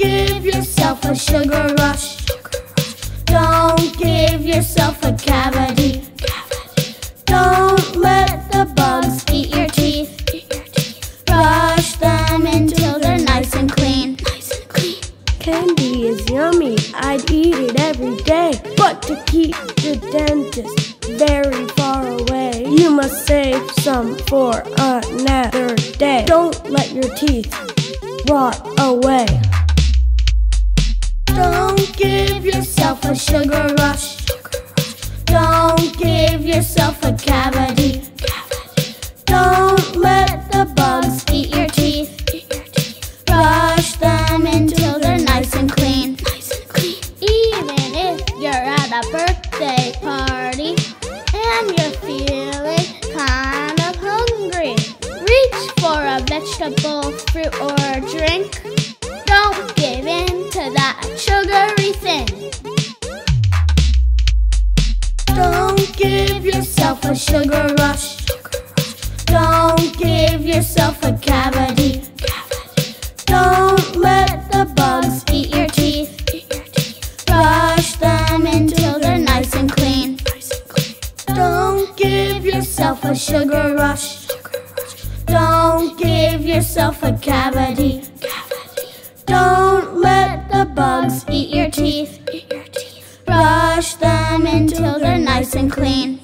give yourself a sugar rush. Don't give yourself a cavity. Don't let the bugs eat your teeth. Brush them until they're nice and clean. Candy is yummy, I'd eat it every day. But to keep the dentist very far away, you must save some for another day. Don't let your teeth rot away. Yourself a sugar rush. Don't give yourself a cavity. Don't let the bugs eat your teeth. Brush them until they're nice and clean. Even if you're at a birthday party and you're feeling kind of hungry, reach for a vegetable, fruit, or drink. Yourself a sugar rush. Don't give yourself a cavity. Don't let the bugs eat your teeth. Brush them until they're nice and clean. Don't give yourself a sugar rush. Don't give yourself a cavity. Don't let the bugs eat your teeth. Brush them until they're nice and clean.